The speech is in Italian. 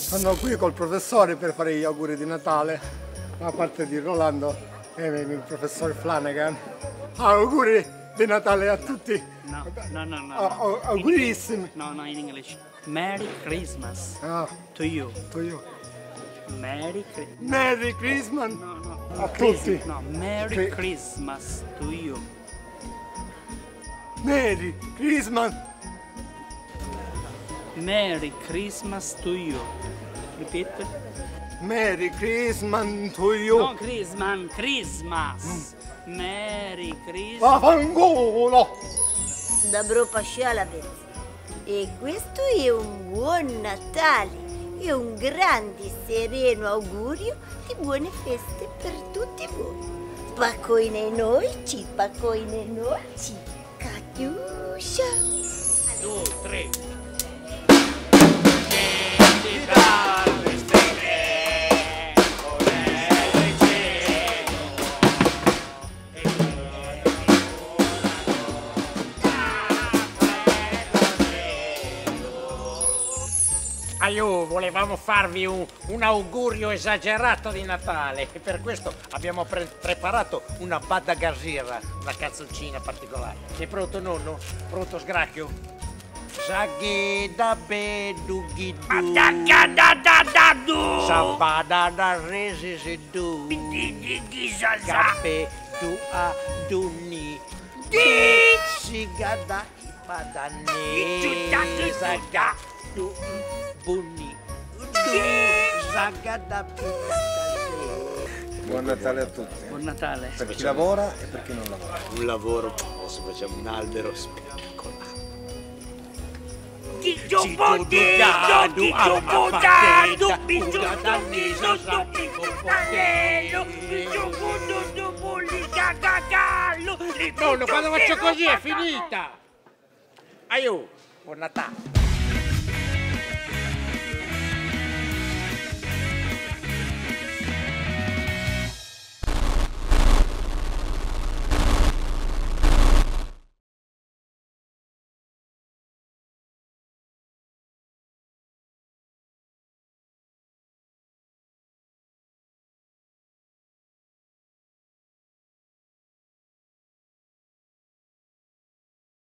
Sono qui col professore per fare gli auguri di Natale, a parte di Rolando e il professor Flanagan. Auguri di Natale a tutti. No, no, no, no. A- a- augurissimi. No, no, in English. Merry Christmas Ah, to you. to you. Merry Christmas. Merry Christmas No, no. a tutti. No, Merry Christmas to you. Merry Christmas. Merry Christmas to you. Repeat. Merry Christmas to you. No, Christmas, Christmas. Merry Christmas. Vaffanculo! Добро пожаловать! E questo è un buon Natale e un grande sereno augurio di buone feste per tutti voi. Spaccoine noci, spaccoine noci, Catiuscia! Due, tre. Aiù, volevamo farvi un, un augurio esagerato di Natale. E per questo abbiamo pre- preparato una bada gasira, una calzoncina particolare. Sei pronto nonno? Pronto sgracchio? Saghe da bedu Sabada da resi se du. Cape tu a duni Sigada ipadane Saga tu bunni Buon Natale a tutti. Buon Natale. Per chi lavora e per chi non lavora. Un lavoro, adesso facciamo un albero spettacolare. Nonno, quando faccio così è finita! Aiù, buon Natale!